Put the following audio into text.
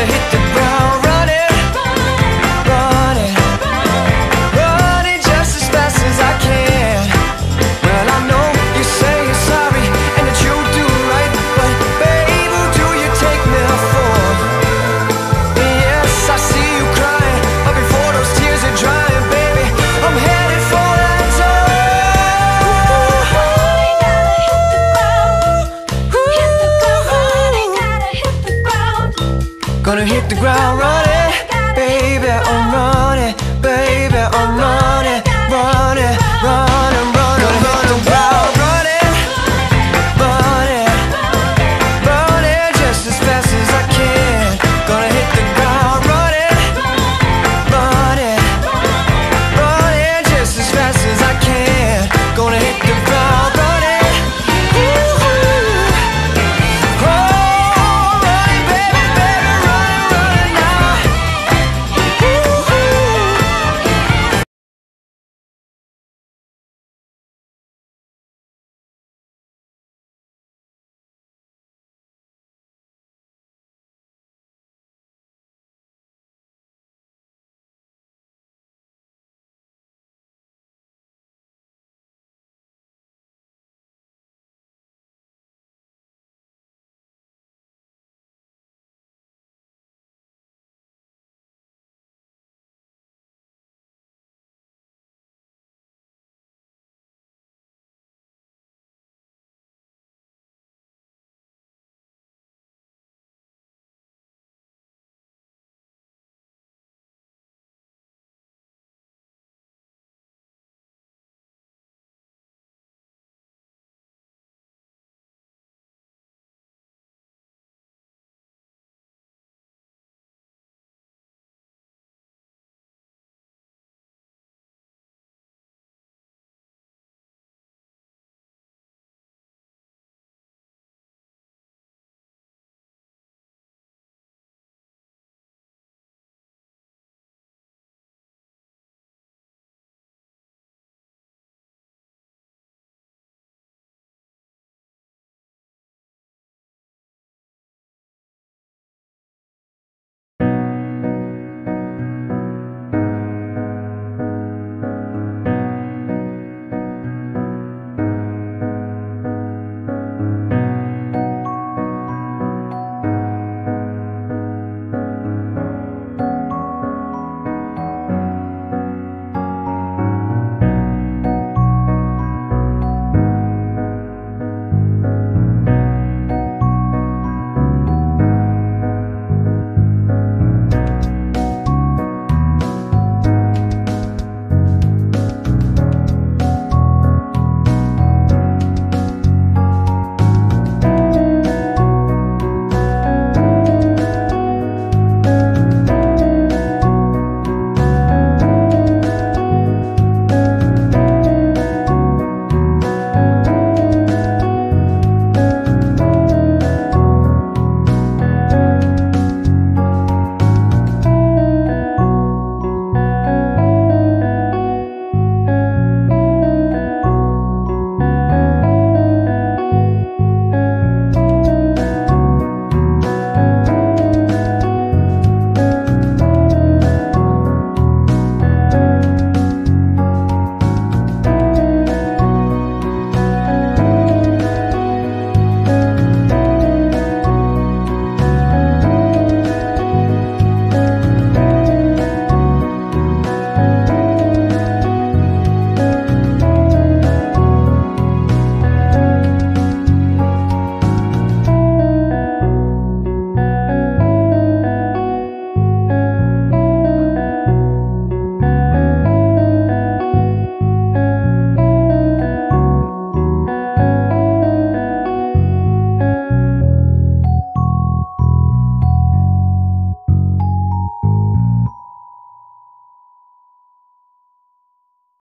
gotta hit the gonna hit the ground running.